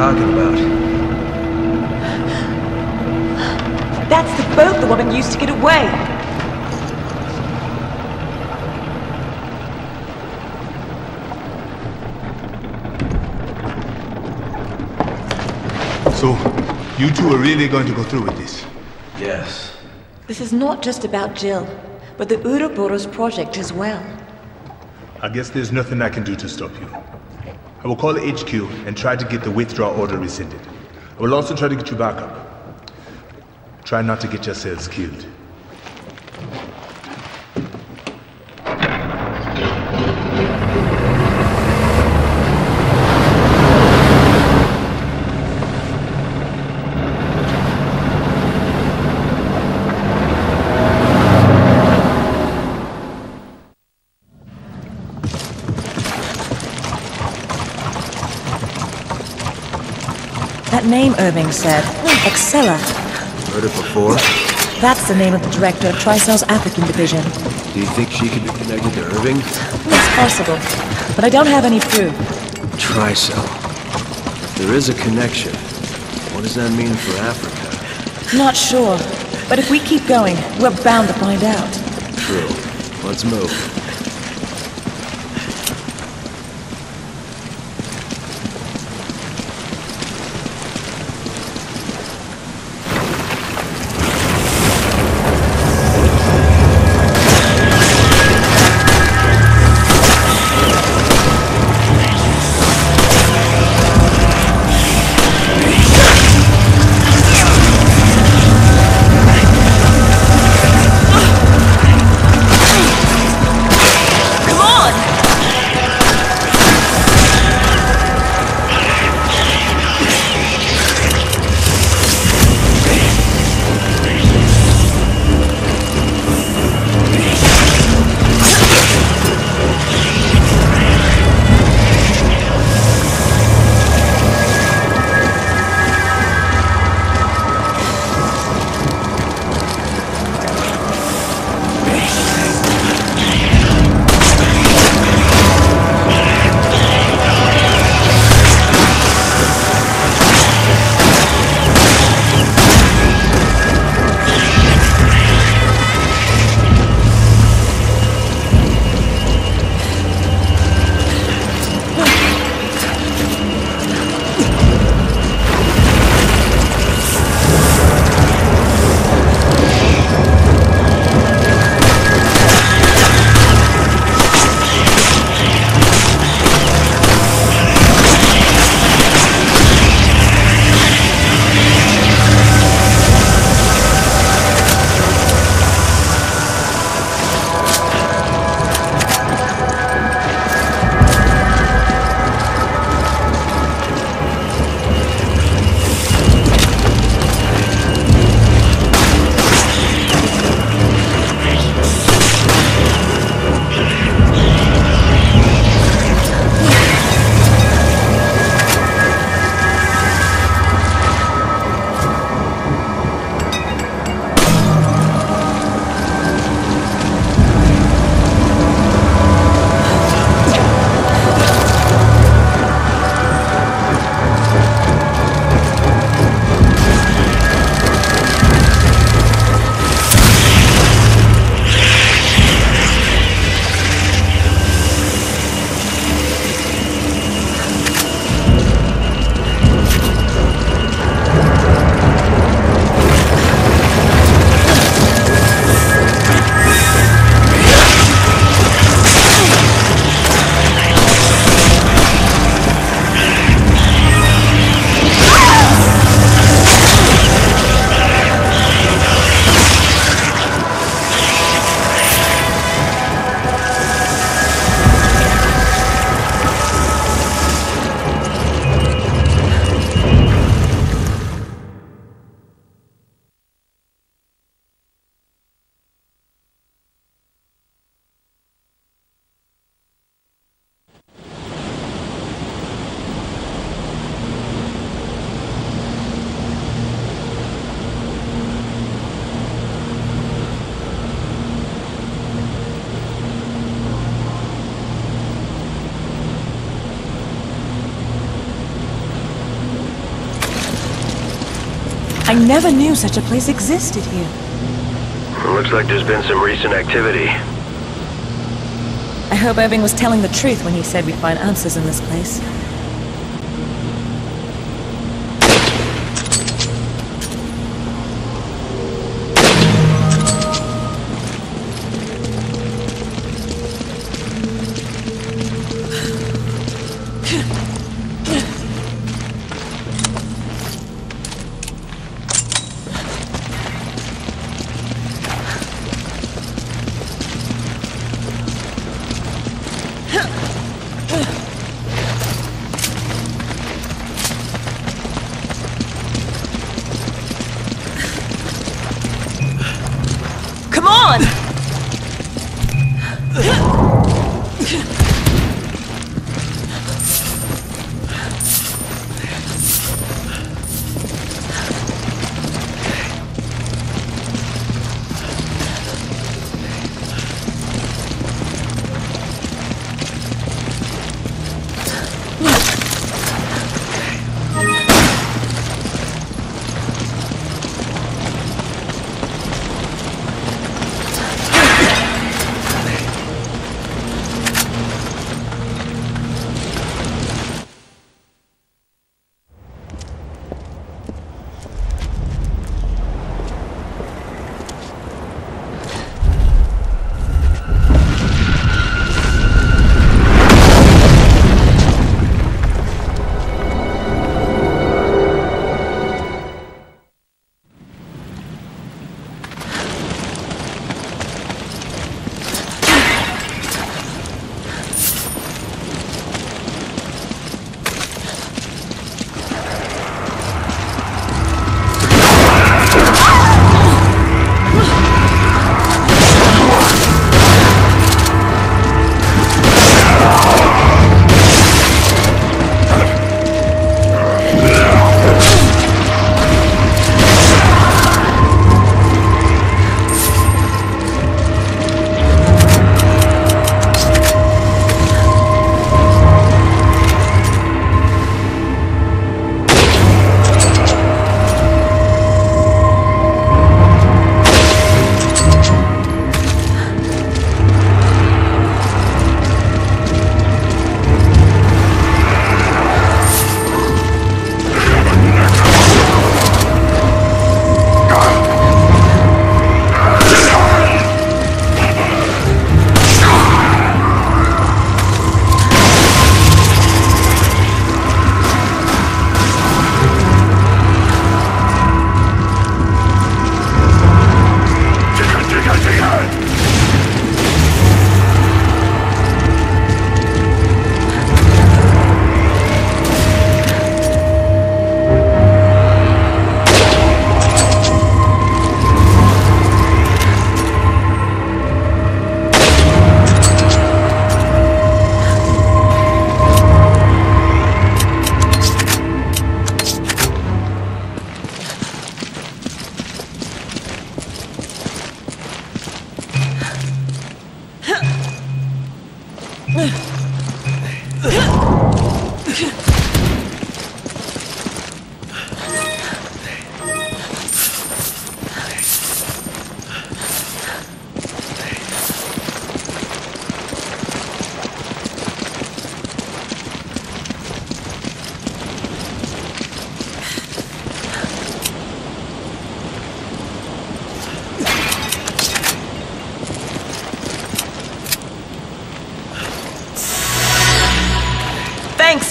talking about. That's the boat the woman used to get away. So, you two are really going to go through with this? Yes. This is not just about Jill, but the Uroboros project as well. I guess there's nothing I can do to stop you. I will call HQ and try to get the withdrawal order rescinded. I will also try to get you back up. Try not to get yourselves killed. That name Irving said. Excella. Heard it before? That's the name of the director of Tricell's African division. Do you think she could be connected to Irving? It's possible, but I don't have any proof. Tricell. If there is a connection, what does that mean for Africa? Not sure, but if we keep going, we're bound to find out. True. Let's move. I never knew such a place existed here. Looks like there's been some recent activity. I hope Irving was telling the truth when he said we'd find answers in this place.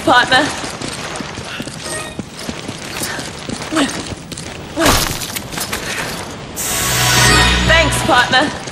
Partner. Thanks, partner.